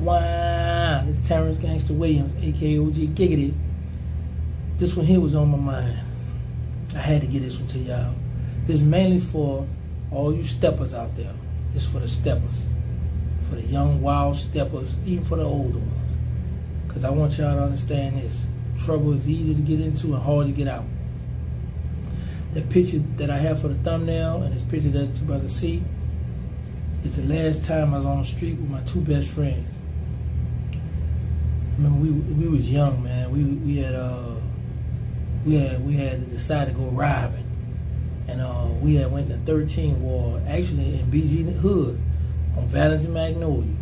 Wow, this Terrance Gangsta Williams, aka OG Giggity. This one here was on my mind. I had to get this one to y'all. This is mainly for all you steppers out there. This for the steppers. For the young, wild steppers, even for the older ones. Because I want y'all to understand this. Trouble is easy to get into and hard to get out. The picture that I have for the thumbnail and this picture that you're about to see it's the last time I was on the street with my two best friends. Remember we we was young, man. We we had uh we had we had to decide to go robbing, and uh we had went to 13 Ward, actually in BG Hood, on Valence and Magnolia.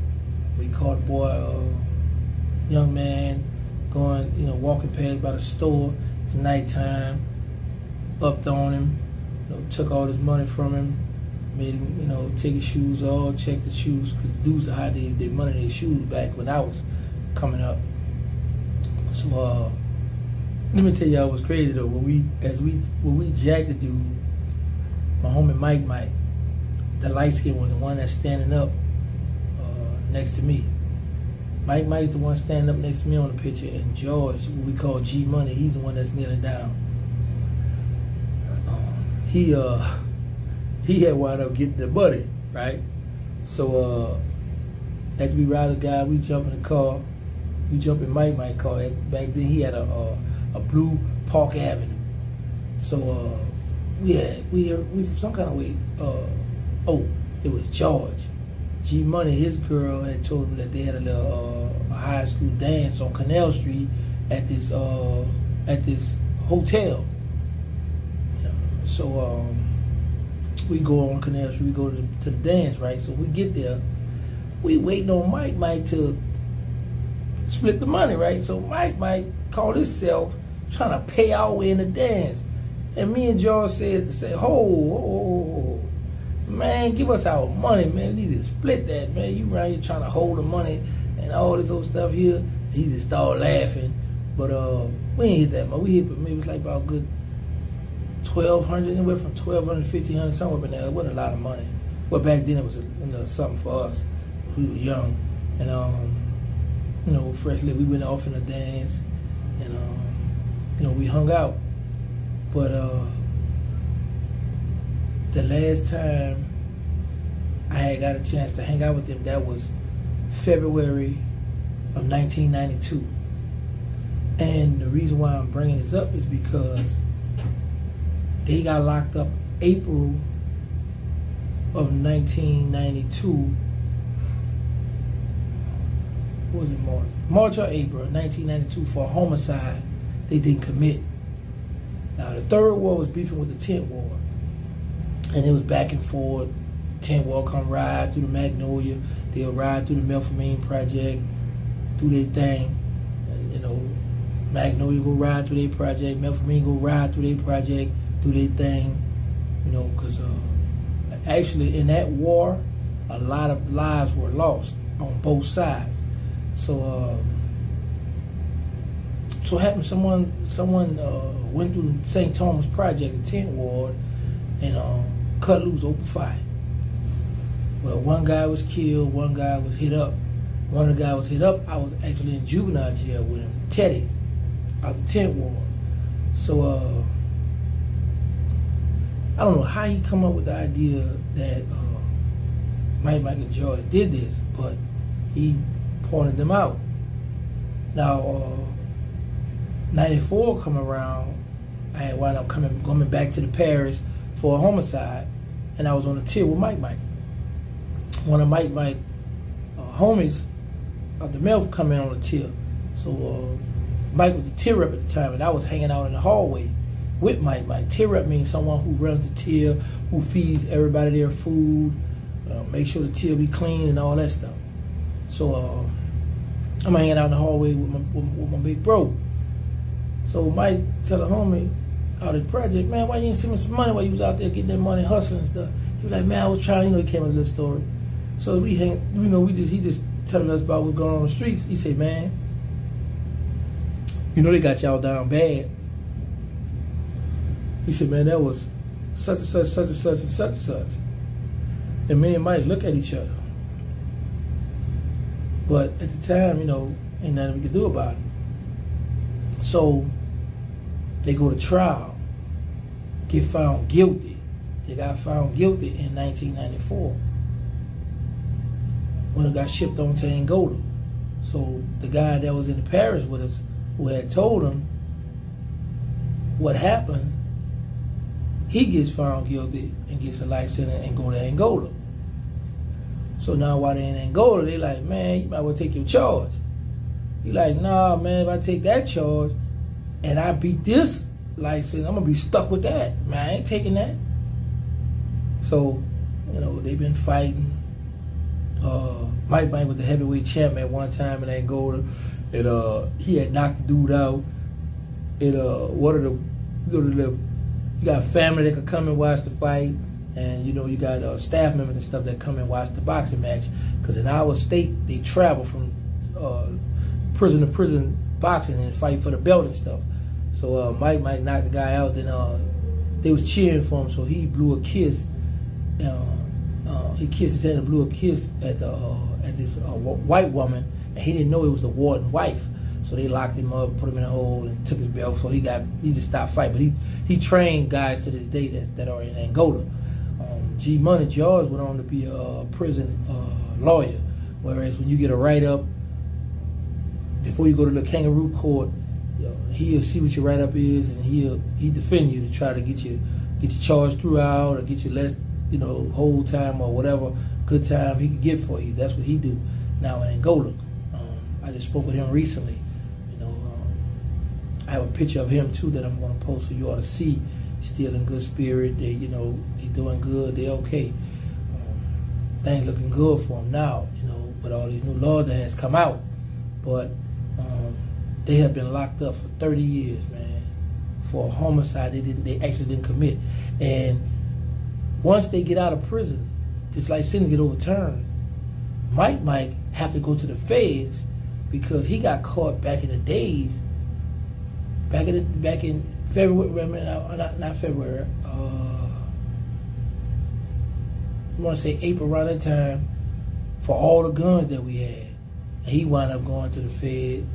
We caught a boy, uh, young man, going you know walking past by the store. It's nighttime. Upped on him, you know, took all his money from him, made him, you know, take his shoes off, check the shoes, because dudes hide their, their money in their shoes back when I was coming up. So uh, let me tell y'all what's crazy though. When we as we when we jacked the dude, my homie Mike Mike, the light skin one, the one that's standing up uh, next to me. Mike Mike's the one standing up next to me on the picture, and George, what we call G Money, he's the one that's kneeling down. Um, he uh he had wound up getting the buddy, right? So uh after we ride the guy, we jump in the car you jump in Mike Mike car. Back then he had a a, a blue Park Avenue. So uh, we had we we some kind of way. Uh, oh, it was George. G Money, his girl had told him that they had a little uh, a high school dance on Canal Street at this uh, at this hotel. So um, we go on Canal Street, we go to the, to the dance, right? So we get there, we waiting on Mike Mike to split the money, right? So Mike might call himself trying to pay our way in the dance. And me and George said to say, ho, ho, man, give us our money, man. We need to split that, man. You around here trying to hold the money and all this old stuff here. He just started laughing. But uh, we ain't hit that much. We hit, maybe it was like about good 1200 anywhere from 1200 to 1500 somewhere but there. it wasn't a lot of money but back then it was a, you know, something for us we were young and um you know, freshly we went off in a dance, and um, you know, we hung out. But uh, the last time I had got a chance to hang out with them, that was February of 1992. And the reason why I'm bringing this up is because they got locked up April of 1992 was it March? March or April 1992 for a homicide they didn't commit. Now the third war was beefing with the 10th war. And it was back and forth. 10th war come ride through the Magnolia. They'll ride through the Melpomene Project, do their thing. You know, Magnolia go ride through their project. Melpomene go ride through their project, do their thing. You know, because uh, actually in that war, a lot of lives were lost on both sides. So, um, so happened someone someone uh, went through St. Thomas Project, the 10th ward, and um, cut loose open fire. Well, one guy was killed, one guy was hit up. One of the guys was hit up. I was actually in juvenile jail with him, Teddy, out the 10th ward. So uh, I don't know how he come up with the idea that uh, Mike and George did this, but he pointed them out. Now, uh, 94 come around, I had wound up coming, coming back to the parish for a homicide, and I was on a tier with Mike Mike. One of Mike Mike uh, homies of the mail in on the tier. So uh, Mike was the tier rep at the time, and I was hanging out in the hallway with Mike Mike. Tier rep means someone who runs the tier, who feeds everybody their food, uh, make sure the tier be clean and all that stuff. So uh, I'm hanging out in the hallway with my, with, with my big bro. So Mike tell the homie out of the project, man, why you ain't send me some money while you was out there getting that money, hustling and stuff? He was like, man, I was trying, you know, he came with little story. So we hang, you know, we just, he just telling us about what's going on, on the streets. He said, man, you know they got y'all down bad. He said, man, that was such and such, such and such, and such and such. And me and Mike look at each other. But at the time, you know, ain't nothing we could do about it. So they go to trial, get found guilty. They got found guilty in 1994 when it got shipped on to Angola. So the guy that was in the parish with us, who had told him what happened, he gets found guilty and gets a license and go to Angola. So now while they're in Angola, they like, man, you might well take your charge. He like, nah, man, if I take that charge and I beat this license, I'm gonna be stuck with that. Man, I ain't taking that. So, you know, they've been fighting. Uh, Mike Mike was the heavyweight champ at one time in Angola, and uh, he had knocked the dude out. And uh, one of the, you know, the, you got family that could come and watch the fight, and you know you got uh, staff members and stuff that come and watch the boxing match. Because in our state, they travel from uh, prison to prison boxing and fight for the belt and stuff. So uh, Mike Mike knocked the guy out, then uh, they was cheering for him, so he blew a kiss. Uh, uh, he kissed his hand and blew a kiss at the at this white woman, and he didn't know it was the warden's wife. So they locked him up, put him in a hole, and took his belt. So he got he just stopped fighting. But he he trained guys to this day that that are in Angola. G Money George went on to be a prison uh, lawyer. Whereas when you get a write up before you go to the kangaroo court, you know, he'll see what your write up is, and he'll he defend you to try to get you get you charged throughout or get you less you know whole time or whatever good time he could get for you. That's what he do now in Angola. Um, I just spoke with him recently. You know, um, I have a picture of him too that I'm going to post for you all to see. Still in good spirit. They, you know, they doing good. They okay. Um, things looking good for him now. You know, with all these new laws that has come out, but um, they have been locked up for 30 years, man, for a homicide they didn't. They actually didn't commit, and once they get out of prison, this life sentence get overturned, Mike might have to go to the feds because he got caught back in the days, back in the, back in February, not, not February, uh, I want to say April around that time, for all the guns that we had. And he wound up going to the Fed,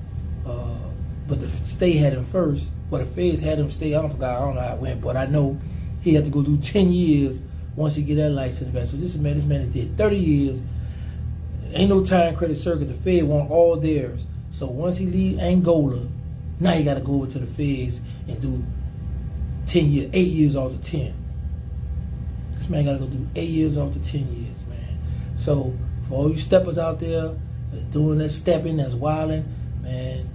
uh, but the state had him first. Well, the feds had him stay. I don't forget. I don't know how it went, but I know he had to go through ten years once he get that license back. So this man, this man has did 30 years. Ain't no time credit circuit. The Fed want all theirs. So once he leave Angola, now you got to go over to the Feds and do 10 years, eight years off the 10. This man got to go do eight years off the 10 years, man. So for all you steppers out there that's doing that stepping, that's wilding, man,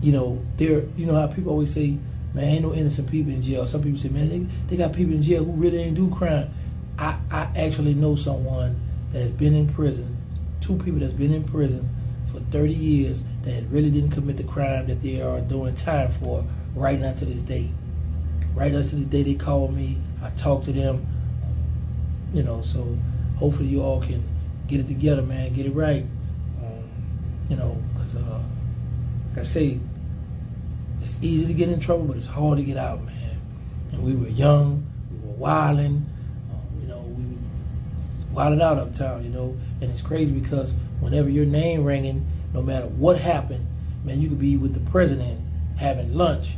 you know, there, you know how people always say, man, ain't no innocent people in jail. Some people say, man, they, they got people in jail who really ain't do crime. I, I actually know someone that has been in prison, two people that's been in prison for 30 years that really didn't commit the crime that they are doing time for right now to this day. Right now to this day, they call me. I talk to them. You know, so hopefully you all can get it together, man. Get it right. Um, you know, because uh, like I say, it's easy to get in trouble, but it's hard to get out, man. And we were young, we were wilding Uh, you know, we wilding out uptown, you know. And it's crazy because whenever your name ringing, no matter what happened, man, you could be with the president having lunch.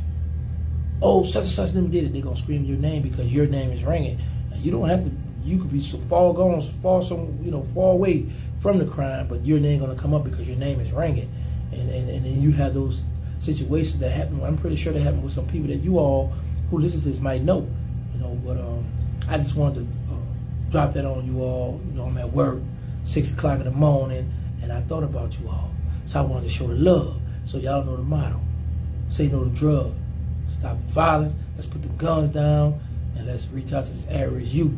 Oh, such and such them did it. They're gonna scream your name because your name is ringing. Now, you don't have to. You could be so far gone, far some, you know, far away from the crime, but your name gonna come up because your name is ringing, and and and then you have those situations that happen. I'm pretty sure they happen with some people that you all who listen to this might know, you know. But um, I just wanted to drop that on you all. You know, I'm at work, six o'clock in the morning, and I thought about you all. So I wanted to show the love. So y'all know the motto. Say no to drugs. Stop the violence. Let's put the guns down and let's reach out to this area as you.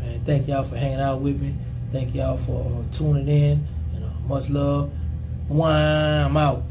Man, thank y'all for hanging out with me. Thank y'all for uh, tuning in. You know, much love. Wham, I'm out.